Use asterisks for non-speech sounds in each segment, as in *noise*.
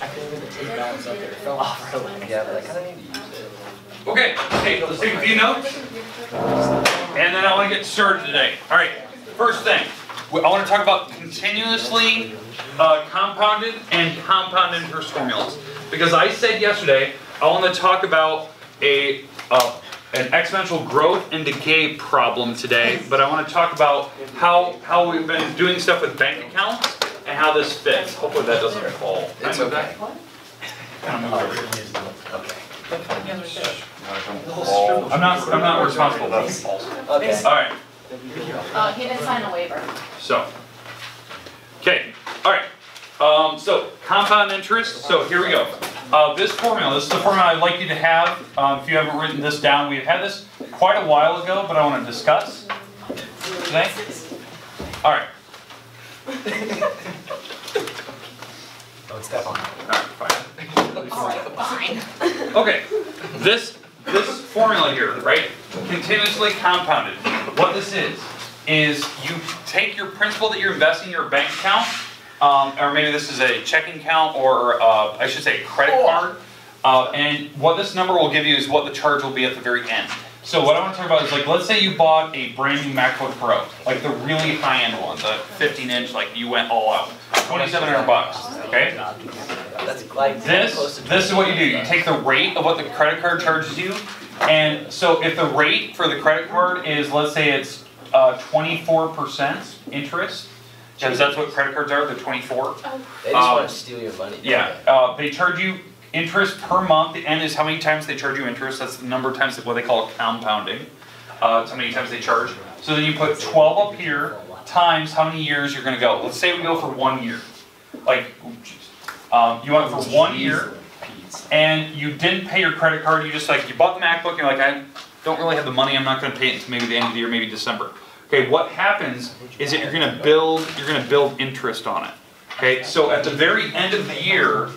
I couldn't get the tape balance up there, it fell off real quick. Yeah, but I kinda need to use it. Okay, hey, let's take a few notes. And then I want to get started today. All right, first thing, I want to talk about continuously uh, compounded and compound interest formulas. Because I said yesterday, I want to talk about a uh, an exponential growth and decay problem today, but I want to talk about how how we've been doing stuff with bank accounts and how this fits. Hopefully that doesn't fall. Can It's okay. that? Kind of move over. Okay. I'm not, I'm not responsible for this. All Okay. right, Uh, he didn't sign a waiver. so. Okay, all right. Um, so compound interest, so here we go. Uh, this formula, this is the formula I'd like you to have. Um, if you haven't written this down, we've had this quite a while ago, but I want to discuss today. All right, Don't step on it. all right, fine. Alright, fine. Okay, this, this formula here, right, continuously compounded, what this is, is you take your principal that you're investing in your bank account, um, or maybe this is a checking account, or, uh, I should say, a credit card, uh, and what this number will give you is what the charge will be at the very end. So what I wanna talk about is like, let's say you bought a brand new MacBook Pro, like the really high-end one, the fifteen inch, like you went all out, twenty-seven hundred bucks, okay? This, this is what you do, you take the rate of what the credit card charges you, and so if the rate for the credit card is, let's say it's uh, twenty-four percent interest, because that's what credit cards are, they're twenty-four. They just um, want to steal your money. Yeah, uh, they charge you interest per month, end is how many times they charge you interest, that's the number of times, what they call compounding. Uh, it's how many times they charge, so then you put twelve up here, times how many years you're gonna go, let's say we go for one year. Like, um, you went for one year, and you didn't pay your credit card, you just like, you bought the MacBook, you're like, I don't really have the money, I'm not gonna pay it until maybe the end of the year, maybe December. Okay, what happens is that you're gonna build, you're gonna build interest on it. Okay, so at the very end of the year,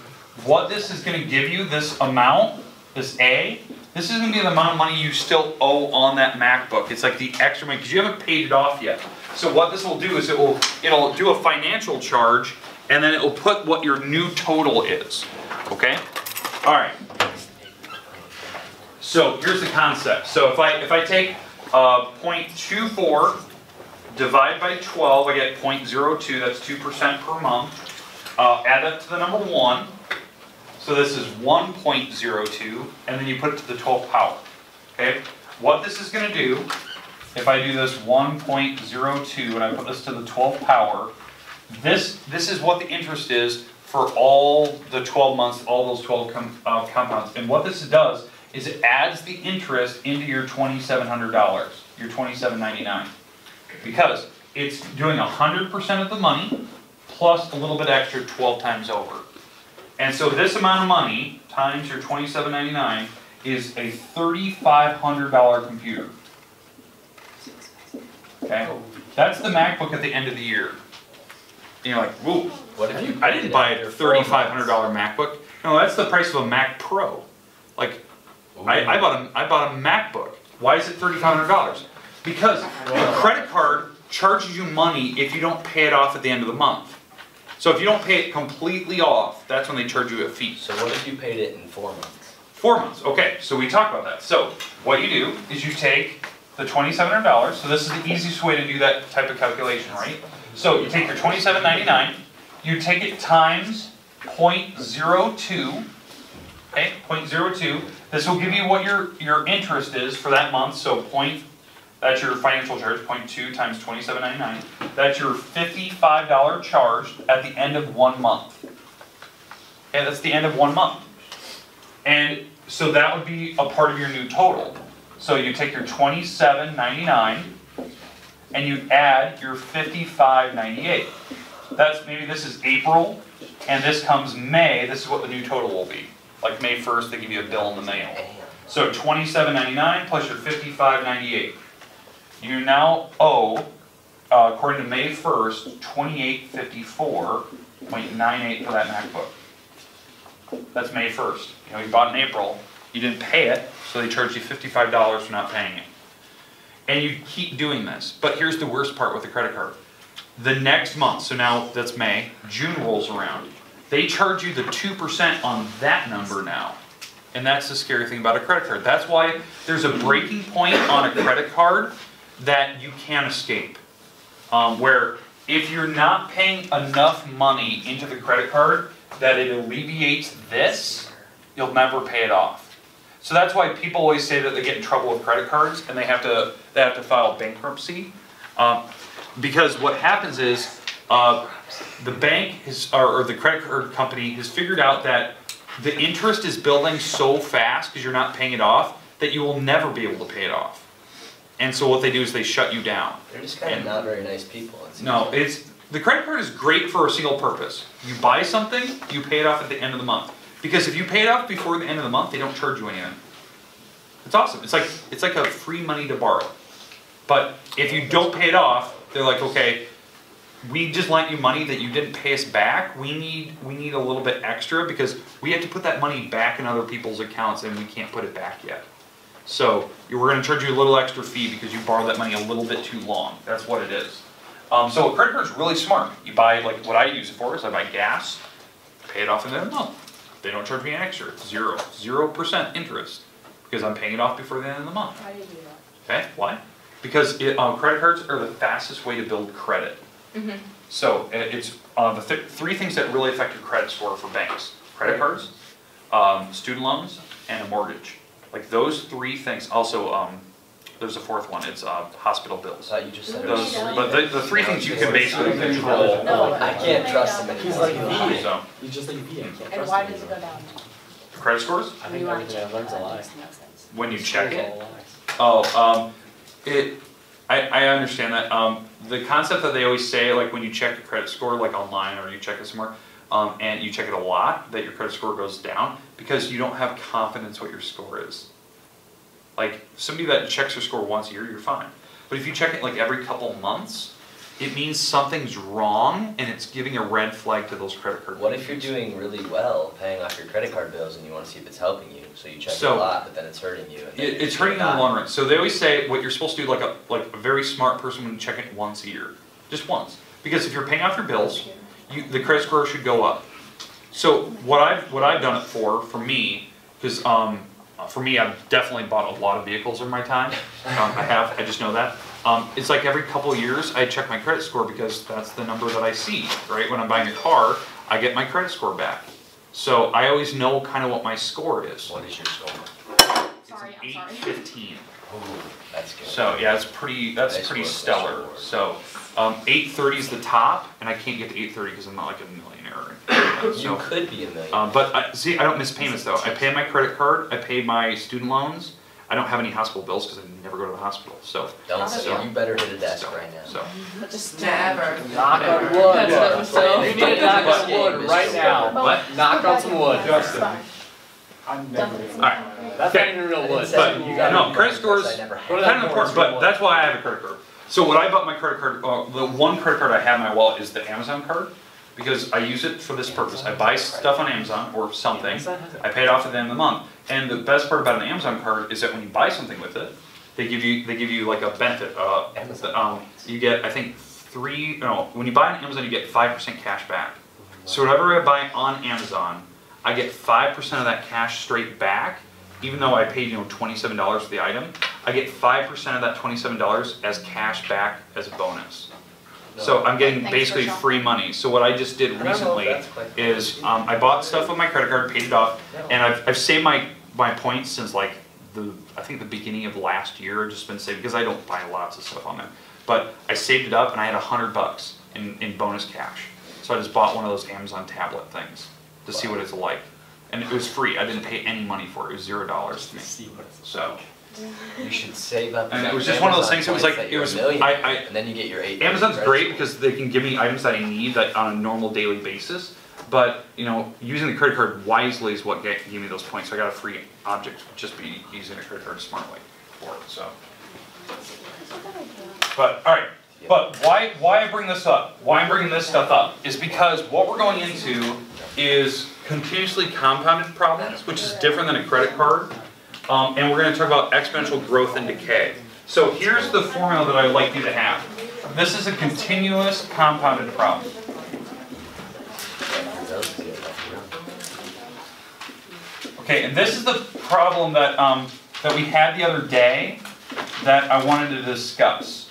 what this is gonna give you, this amount, this A, this is gonna be the amount of money you still owe on that MacBook. It's like the extra money, because you haven't paid it off yet. So what this will do is it will, it'll do a financial charge, and then it will put what your new total is, okay? All right. So here's the concept. So if I, if I take uh, 0.24, divide by 12, I get 0.02, that's 2% per month. Uh, add that to the number 1. So this is 1.02, and then you put it to the 12th power. Okay? What this is going to do, if I do this 1.02 and I put this to the 12th power, this, this is what the interest is for all the 12 months, all those 12 com, uh, compounds. And what this does is it adds the interest into your $2,700, your 2,799. Because it's doing 100% of the money plus a little bit extra 12 times over. And so this amount of money times your 2,799 is a $3,500 computer. Okay? That's the MacBook at the end of the year. And you're like, whoa, What if you? I didn't buy a thirty-five hundred dollar MacBook. No, that's the price of a Mac Pro. Like, I, I bought a, I bought a MacBook. Why is it thirty-five hundred dollars? Because a credit card charges you money if you don't pay it off at the end of the month. So if you don't pay it completely off, that's when they charge you a fee. So what if you paid it in four months? Four months, okay, so we talked about that. So what you do is you take the twenty-seven hundred dollars, so this is the easiest way to do that type of calculation, right? So you take your twenty-seven ninety-nine, you take it times 0.02, okay, 0.02. This will give you what your, your interest is for that month, so point, that's your financial charge, 0.2 times twenty-seven ninety-nine. That's your fifty-five dollar charge at the end of one month. Okay, that's the end of one month. And so that would be a part of your new total. So you take your twenty-seven ninety-nine and you add your fifty-five ninety-eight. That's, maybe this is April and this comes May, this is what the new total will be. Like May first, they give you a bill in the mail. So twenty-seven ninety-nine plus your fifty-five ninety-eight. You now owe, uh, according to May first, twenty-eight fifty-four point nine eight for that MacBook. That's May first. You know, you bought in April, you didn't pay it, so they charged you fifty-five dollars for not paying it. And you keep doing this. But here's the worst part with the credit card. The next month, so now that's May, June rolls around. they charge you the two percent on that number now. And that's the scary thing about a credit card. That's why there's a breaking point on a credit card that you can't escape. Um, where if you're not paying enough money into the credit card that it alleviates this, you'll never pay it off. So that's why people always say that they get in trouble with credit cards and they have to they have to file bankruptcy. Um, because what happens is uh, the bank has, or, or the credit card company has figured out that the interest is building so fast because you're not paying it off that you will never be able to pay it off. And so what they do is they shut you down. They're just kind of not very nice people. No, it's the credit card is great for a single purpose. You buy something, you pay it off at the end of the month. Because if you pay it off before the end of the month, they don't charge you anything. It's awesome. It's like it's like a free money to borrow. But if you don't pay it off, they're like, okay, we just lent you money that you didn't pay us back. We need we need a little bit extra because we have to put that money back in other people's accounts and we can't put it back yet. So we're gonna charge you a little extra fee because you borrowed that money a little bit too long. That's what it is. Um, so a credit card is really smart. You buy, like, what I use it for is I buy gas, pay it off in a month. They don't charge me an extra, zero, zero percent interest, because I'm paying it off before the end of the month. Why do you do that? Okay, why? Because it, uh, credit cards are the fastest way to build credit. Mm-hmm. So it's, uh, the th- three things that really affect your credit score for banks, credit cards, um, student loans, and a mortgage. Like those three things, also, um, there's a fourth one, it's, uh, hospital bills. thought you just said it Those, was three but the, the three Now things you can basically control. No, I can't trust him He's anymore. like me. So, He's just like me, I can't trust him. And why does it go down? credit scores, I think you wanna everything I check learn's a that, lie. makes no sense. when you check it, It's all lies. Oh, um, it, I, I understand that, um, the concept that they always say, like when you check your credit score, like online or you check it somewhere, um, and you check it a lot, that your credit score goes down, because you don't have confidence what your score is. Like, somebody that checks their score once a year, you're fine, but if you check it like every couple months, it means something's wrong, and it's giving a red flag to those credit card What if you're doing really well, paying off your credit card bills, and you want to see if it's helping you? So you check it a lot, but then it's hurting you. And It, it's you're hurting in the not. long run. So they always say what you're supposed to do, like a like a very smart person would check it once a year, just once. Because if you're paying off your bills, you, the credit score should go up. So what I've what I've done it for, for me, because um, for me, I've definitely bought a lot of vehicles in my time. Um, I have, I just know that. Um, it's like every couple of years, I check my credit score because that's the number that I see, right? When I'm buying a car, I get my credit score back. So I always know kind of what my score is. What is your score? Sorry, I'm It's sorry. an eight fifteen. Ooh, that's good. So, yeah, it's pretty, that's Nice pretty work, nice stellar, work. so, um, eight thirty is the top, and I can't get to eight thirty because I'm not like a millionaire or anything like that, You so. could be a million. Um, but I, see, I don't miss payments though, I pay my credit card, I pay my student loans, I don't have any hospital bills because I never go to the hospital, so, Don't say, so- you better hit a desk so, right now. so. Just Never. Knock on wood. That's what I'm We need to knock on wood right now. What? Knock on some wood. Justin. I'm never. Alright. That's not Okay. even real I wood. didn't But, you gotta no, credit nice, scores- never What had. are Kind of important, but that's why I have a credit card. So what I bought my credit card, uh, the one credit card I have in my wallet is the Amazon card, because I use it for this purpose. I buy stuff on Amazon or something, I pay it off at the end of the month. And the best part about an Amazon card is that when you buy something with it, they give you, they give you like a benefit, uh, um, you get, I think, three, no, when you buy on Amazon, you get five percent cash back. So whatever I buy on Amazon, I get five percent of that cash straight back, even though I paid, you know, twenty-seven dollars for the item. I get five percent of that twenty-seven dollars as cash back as a bonus. So I'm getting Thanks for basically shopping. free money. So what I just did don't know if recently that's quite- is, um, I bought stuff with my credit card, paid it off, and I've, I've saved my, my points since like the, I think the beginning of last year, I've just been saving, because I don't buy lots of stuff on there. But I saved it up and I had a hundred bucks in, in bonus cash. So I just bought one of those Amazon tablet things to see what it's like. And it was free, I didn't pay any money for it, it was zero dollars to me, See what it's so. You should save up. And it was just one of those things, it was like- it was- millionaire, I- I- And then you get your eight. Amazon's great because they can give me items that I need like on a normal daily basis. But, you know, using the credit card wisely is what get, gave me those points. So I got a free object just be using a credit card smartly for it, so. But, alright, but why, why I bring this up, why I'm bringing this stuff up, is because what we're going into is continuously compounded problems, which is different than a credit card. Um, and we're gonna talk about exponential growth and decay. So here's the formula that I'd like you to have. This is a continuous compounded problem. Okay, and this is the problem that, um, that we had the other day that I wanted to discuss.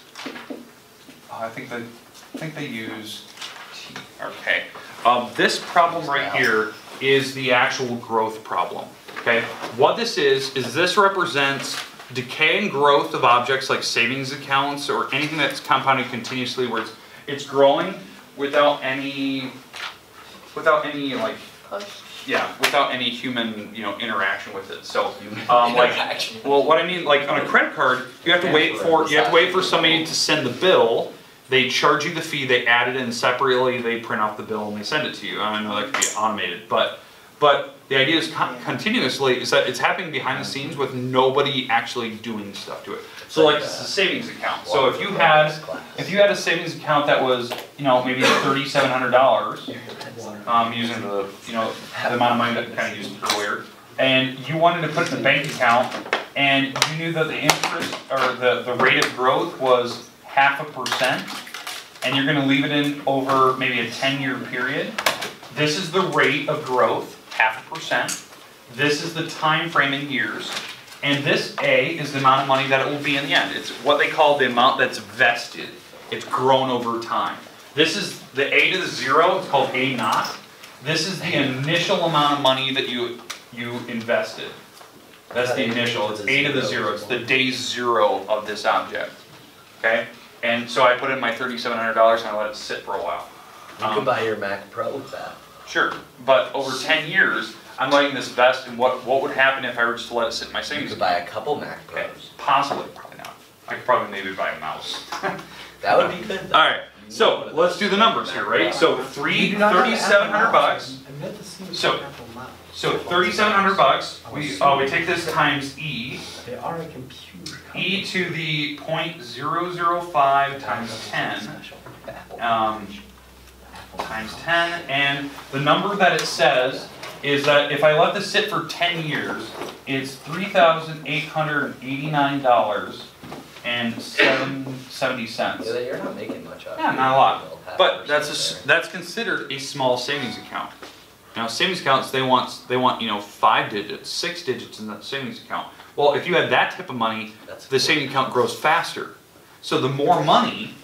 I think they, I think they use T, okay. Um, this problem right here is the actual growth problem, okay? What this is, is this represents decay and growth of objects like savings accounts or anything that's compounded continuously where it's, it's growing without any, without any like Push. yeah, without any human, you know, interaction with it. So, um, like, well, what I mean, like on a credit card, you have to wait for you have to wait for somebody to send the bill. They charge you the fee, they add it in separately, they print off the bill and they send it to you. I know that could be automated, but but the idea is con- continuously is that it's happening behind the scenes with nobody actually doing stuff to it. So like it's a savings account. So if you had if you had a savings account that was, you know, maybe thirty-seven hundred dollars, um, using the, you know, the amount of money that we kind of used earlier, and you wanted to put it in the bank account, and you knew that the interest, or the, the rate of growth was half a percent, and you're gonna leave it in over maybe a ten-year period, this is the rate of growth, half a percent. This is the time frame in years, and this A is the amount of money that it will be in the end. It's what they call the amount that's vested. It's grown over time. This is the A to the zero, it's called A naught. This is the initial amount of money that you, you invested. That's the initial, it's A to the zero, it's the day zero of this object. Okay? And so I put in my thirty-seven hundred dollars and I let it sit for a while. You can um, buy your Mac Pro with that. Sure, but over ten years, I'm letting this vest, and what, what would happen if I were just to let it sit in my savings? You savings could buy a couple Mac Okay, Pros. possibly, probably not. I could probably maybe buy a mouse. *laughs* That would be good. though. Alright, so let's do the numbers here, right? So three, thirty-seven hundred bucks. So- So thirty-seven hundred bucks, we, oh, we take this times E, They are a computer. E to the point zero zero five times ten, um, times ten, and the number that it says is that if I let this sit for ten years, it's three thousand eight hundred and eighty-nine dollars and seven, seventy cents. Yeah, You're not making much off it. Yeah, not a lot. But that's a, that's considered a small savings account. Now, savings accounts, they want, they want, you know, five digits, six digits in that savings account. Well, if you have that type of money. The savings account grows faster. So the more money,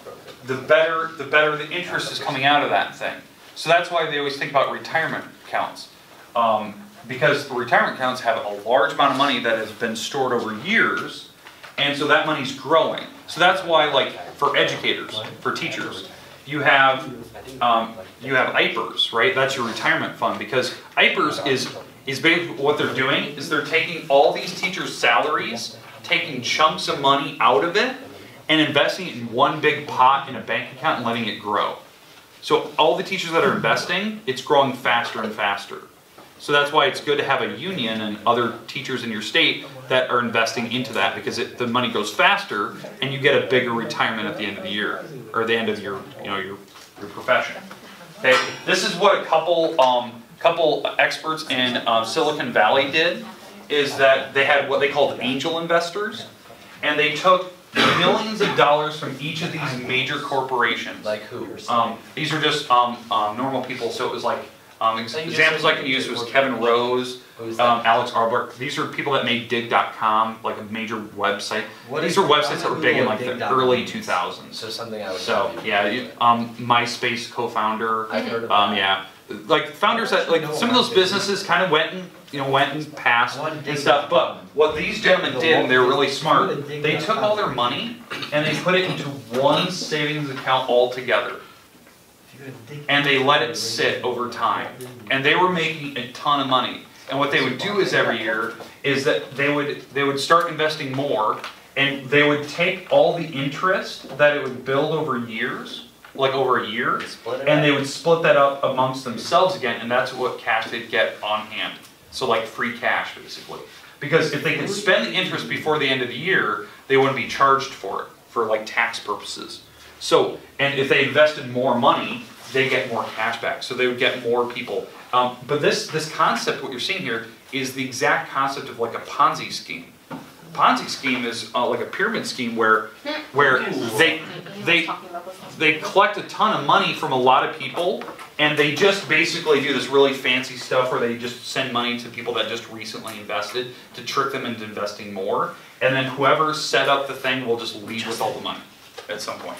the better, the better the interest is coming out of that thing. So that's why they always think about retirement accounts. Um, because the retirement accounts have a large amount of money that has been stored over years, and so that money's growing. So that's why, like, for educators, for teachers, you have, um, you have IPERS, right? That's your retirement fund, because IPERS is, is basically, what they're doing is they're taking all these teachers' salaries, taking chunks of money out of it, and investing it in one big pot in a bank account and letting it grow. So all the teachers that are investing, it's growing faster and faster. So that's why it's good to have a union and other teachers in your state that are investing into that because it, the money goes faster and you get a bigger retirement at the end of the year or the end of your, you know, your, your profession. Okay, this is what a couple, um, couple experts in um, Silicon Valley did, is that they had what they called angel investors, and they took millions of dollars from each of these major corporations. Like who? Um, these are just, um, um, normal people, so it was like, um, ex- examples I can use was Kevin Rose, um. Alex Arbler, these are people that made Digg.com, like a major website. What These are websites that were big in like the early two thousands. So something I would. So, yeah, um, MySpace co-founder, I've heard of um, that. yeah, like founders that, like, some of those businesses kind of went and, you know, went and passed and stuff, but what these gentlemen did, and they were really smart, they took all their money and they put it into one savings account altogether. And they let it sit over time. And they were making a ton of money. And what they would do is every year, is that they would, they would start investing more, and they would take all the interest that it would build over years, like over a year, Split it and they would split that up amongst themselves again, and that's what cash they'd get on hand. So like free cash, basically. Because if they could spend the interest before the end of the year, they wouldn't be charged for it, for like tax purposes. So, and if they invested more money, they get more cash back, so they would get more people. Um, but this, this concept, what you're seeing here, is the exact concept of like a Ponzi scheme. Ponzi scheme is uh, like a pyramid scheme where, where they, they, Talking about this one. they collect a ton of money from a lot of people And they just basically do this really fancy stuff where they just send money to people that just recently invested to trick them into investing more. And then whoever set up the thing will just leave with all the money at some point.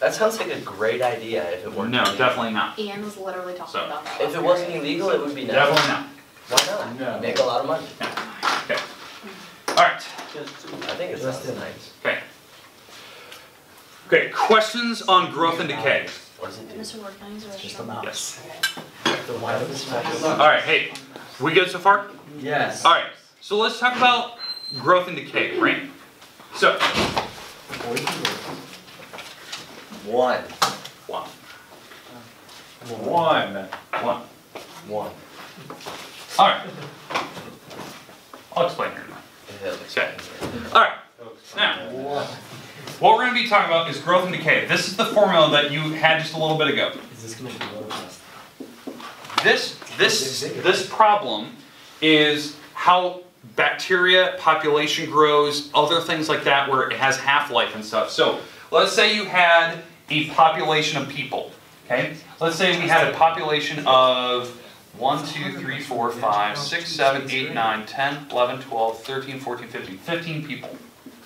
That sounds like a great idea if it weren't. No, illegal. definitely not. Ian was literally talking So, about that. If it wasn't illegal, it would be nice. Definitely not. Why No. not? Make a lot of money. Okay. Alright, I think it's sounds nice. okay. Okay, questions on growth and decay? What does it do? Mr. Ward, can I use the Just a mouse. Yes. Why would this? Alright, hey, we good so far? Yes. Alright, so let's talk about growth and decay, right? So, One. one, One. one. One. Alright. I'll explain here in a minute. If it looks Okay. Alright, now, what we're gonna be talking about is growth and decay. This is the formula that you had just a little bit ago. Is this gonna be low cost? This, this, this problem is how bacteria population grows, other things like that where it has half-life and stuff. So, let's say you had a population of people, okay? Let's say we had a population of 1, 2, 3, 4, 5, 6, 7, 8, 9, 10, 11, 12, 13, 14, 15. 15 people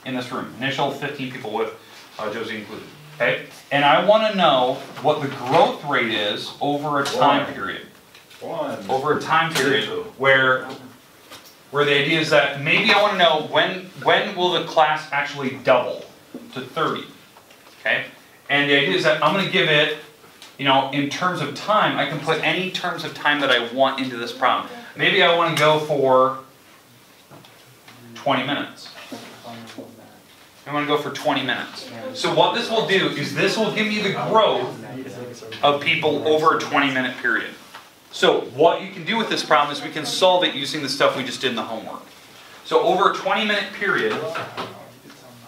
in this room. Initial 15 people with uh, Josie included, okay? And I wanna know what the growth rate is over a time One. period One. over a time period where where the idea is that maybe I want to know when when will the class actually double to 30 okay and the idea is that I'm going to give it you know in terms of time I can put any terms of time that I want into this problem maybe I want to go for 20 minutes I want to go for 20 minutes so what this will do is this will give me the growth of people over a 20 minute period so what you can do with this problem is we can solve it using the stuff we just did in the homework. So over a 20 minute period,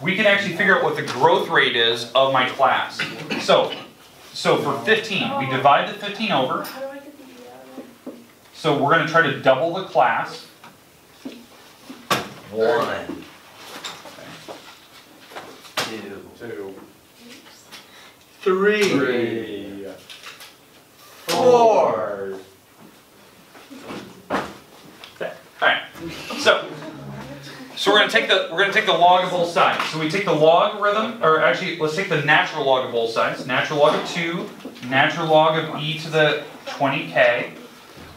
we can actually figure out what the growth rate is of my class. So, so for 15, we divide the 15 over. So we're gonna try to double the class. One. Two. Two. Three. Three. Four. Alright, so, so we're gonna take the, we're gonna take the log of both sides. So we take the logarithm, or actually, let's take the natural log of both sides. Natural log of two, natural log of e to the twenty k.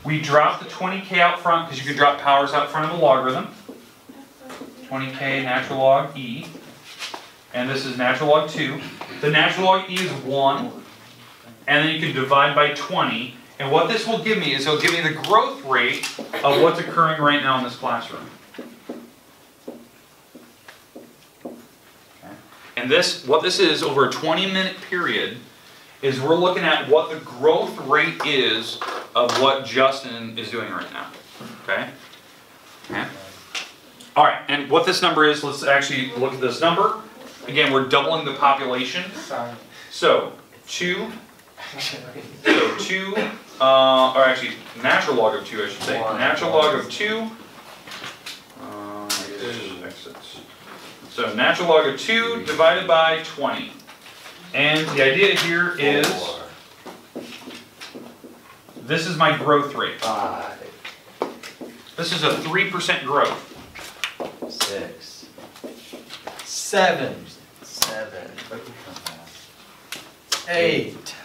We drop the twenty k out front, because you can drop powers out front of the logarithm. Twenty k natural log e. And this is natural log two. The natural log e is one. And then you can divide by twenty. And what this will give me is it'll give me the growth rate of what's occurring right now in this classroom. And this, what this is over a 20 minute period, is we're looking at what the growth rate is of what Justin is doing right now. Okay? Okay. All right, and what this number is, let's actually look at this number. Again, we're doubling the population. So, two, so two, uh, or actually, natural log of two, I should say. One. Natural log of two. uh, exits. So natural log of two divided by twenty. And the idea here is, this is my growth rate. Five. This is a three percent growth. Six. Seven. Seven. Eight.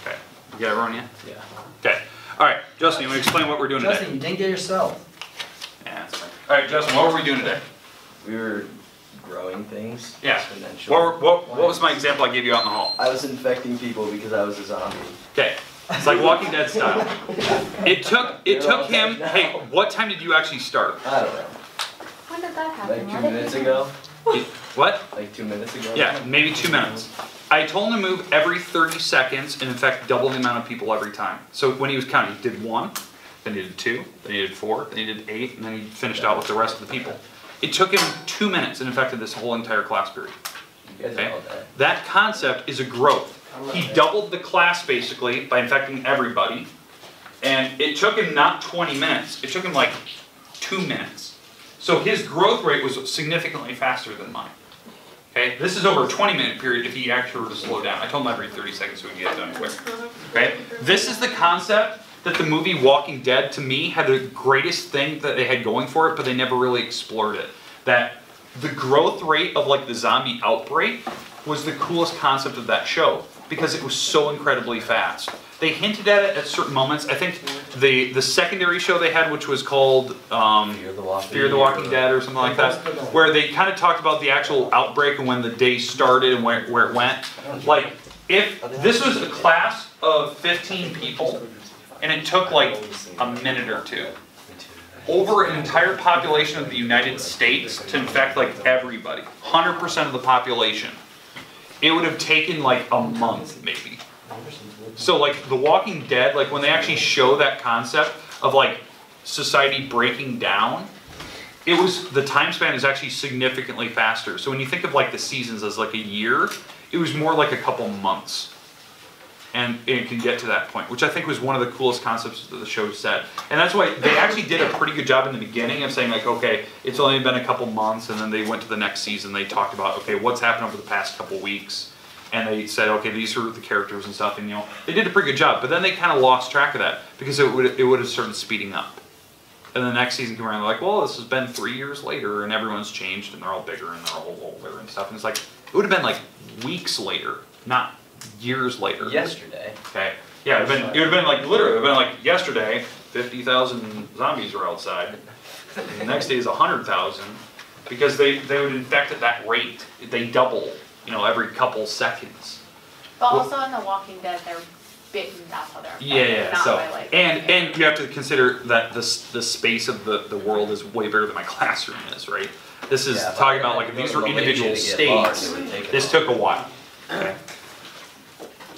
Okay, you got everyone yet? Yeah. Okay, all right, Justin, you want to explain what we're doing today? Justin, you didn't get yourself. Yeah, that's right. All right, Justin, what were we doing today? We were growing things. Yeah. Exponentially. What, what, what was my example I gave you out in the hall? I was infecting people because I was a zombie. Okay, it's like Walking Dead style. It took, it You're took him, hey, what time did you actually start? I don't know. When did that happen? Like two did minutes ago. What? Like two minutes ago. Yeah, maybe two minutes. I told him to move every 30 seconds and in fact double the amount of people every time. So when he was counting, he did one, then he did two, then he did four, then he did eight, and then he finished out with the rest of the people. It took him two minutes and infected this whole entire class period. Okay. are all dead. That concept is a growth. He doubled the class basically by infecting everybody. And it took him not 20 minutes, it took him like two minutes. So his growth rate was significantly faster than mine. Okay? This is over a 20 minute period if he actually were to slow down. I told him I'd read 30 seconds so we can get it done quick. Okay, this is the concept that the movie Walking Dead to me had the greatest thing that they had going for it, but they never really explored it. That the growth rate of like the zombie outbreak was the coolest concept of that show because it was so incredibly fast. They hinted at it at certain moments. I think the the secondary show they had, which was called um, Fear the Walking Fear the Walking Dead or something like that, where they kind of talked about the actual outbreak and when the day started and where, where it went. Like, if this was a class of 15 people and it took like a minute or two, over an entire population of the United States to infect like everybody, 100% of the population, it would have taken like a month maybe. So like The Walking Dead, like when they actually show that concept of like society breaking down, it was the time span is actually significantly faster. So when you think of like the seasons as like a year, it was more like a couple months. And it can get to that point, which I think was one of the coolest concepts that the show said. And that's why they actually did a pretty good job in the beginning of saying like, okay, it's only been a couple months, and then they went to the next season. They talked about okay, what's happened over the past couple weeks, and they said okay, these are the characters and stuff, and you know they did a pretty good job. But then they kind of lost track of that because it would it would have started speeding up. And the next season came around, they're like, well, this has been three years later, and everyone's changed, and they're all bigger, and they're all older and stuff. And it's like, it would have been like weeks later, not years later. Yesterday. Okay. Yeah, it would have been, it would have been like, literally, it would have been like yesterday, 50,000 zombies were outside. And the next day is 100,000, because they, they would infect at that rate. They double, you know, every couple seconds. But also in The Walking Dead, they're bitten, that's how they're affected, Yeah, yeah, not so, by like. and, and you have to consider that the, the space of the, the world is way bigger than my *laughs* classroom is, right? This is Yeah, talking about like, if these were individual to get lost, states, it would take a this while. took a while. Okay.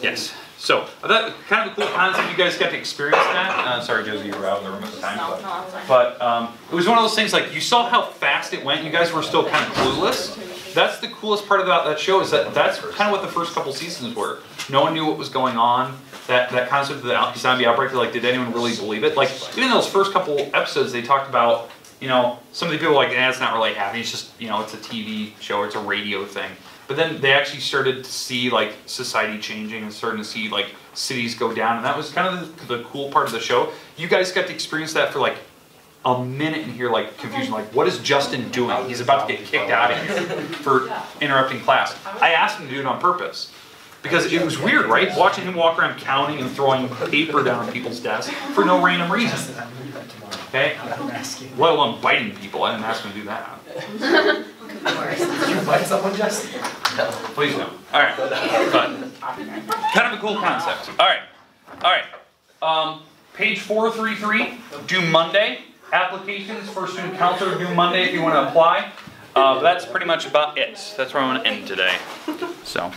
Yes, so, that, kind of a cool concept, you guys got to experience that, uh, sorry Josie, you were out of the room at the time, No, but. no, that's fine. But um, it was one of those things like you saw how fast it went. You guys were still kind of clueless. That's the coolest part about that show is that that's kind of what the first couple seasons were. No one knew what was going on. That that concept of the zombie outbreak, like, did anyone really believe it? Like, even those first couple episodes, they talked about, you know, some of the people like, eh, it's not really happening. It's just, you know, it's a TV show, it's a radio thing. But then they actually started to see like society changing and starting to see like cities go down, and that was kind of the, the cool part of the show. You guys got to experience that for like a minute and hear like confusion, like what is Justin doing? He's about to get kicked out of here for interrupting class. I asked him to do it on purpose. Because it was weird, right? Watching him walk around counting and throwing paper down on people's desks for no random reason. Okay? Let alone biting people. I didn't ask him to do that. Did you find someone, Justin? Please no. Alright. But kind of a cool concept. Alright. Alright. Um, page four three three, due Monday. Applications for student counselor due Monday if you want to apply. Uh, that's pretty much about it. That's where I'm gonna end today. So.